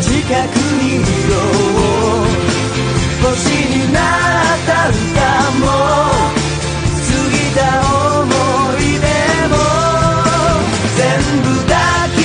近くにいろう星になった歌も過ぎた思い出も全部抱き